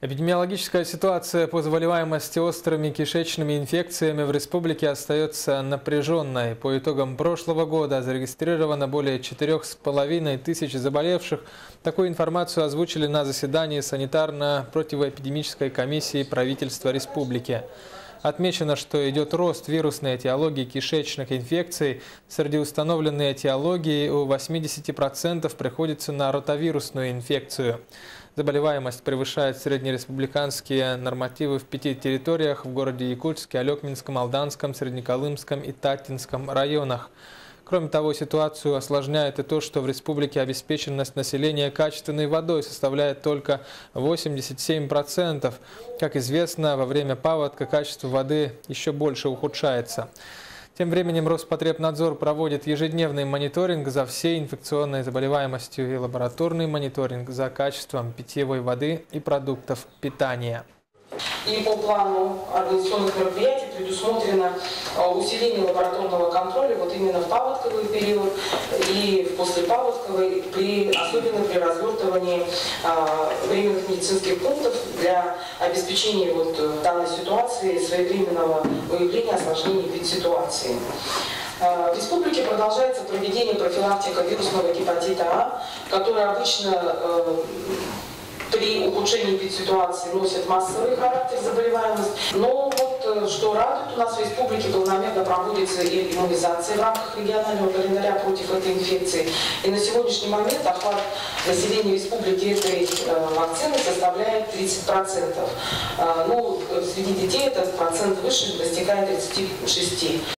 Эпидемиологическая ситуация по заболеваемости острыми кишечными инфекциями в республике остается напряженной. По итогам прошлого года зарегистрировано более 4,5 тысяч заболевших. Такую информацию озвучили на заседании санитарно-противоэпидемической комиссии правительства республики. Отмечено, что идет рост вирусной этиологии кишечных инфекций. Среди установленной этиологии у 80% приходится на ротавирусную инфекцию. Заболеваемость превышает среднереспубликанские нормативы в пяти территориях в городе Якутске, Алекминском, Алданском, Среднеколымском и Татинском районах. Кроме того, ситуацию осложняет и то, что в республике обеспеченность населения качественной водой составляет только 87%. Как известно, во время паводка качество воды еще больше ухудшается. Тем временем Роспотребнадзор проводит ежедневный мониторинг за всей инфекционной заболеваемостью и лабораторный мониторинг за качеством питьевой воды и продуктов питания. И по плану организационных мероприятий предусмотрено а, усиление лабораторного контроля вот именно в паводковый период и в послепаводковый, при, особенно при развертывании а, временных медицинских пунктов для обеспечения вот данной ситуации своевременного выявления осложнений вид ситуации. В республике продолжается проведение профилактика вирусного гепатита А, который обычно э, при ухудшении ситуации носит массовый характер заболеваемость. Но вот э, что радует, у нас в республике полномерно проводится и иммунизация в рамках регионального календаря против этой инфекции. И на сегодняшний момент охват населения республики этой э, вакцины составляет 30%. Э, ну, среди детей этот процент выше, достигает 36%.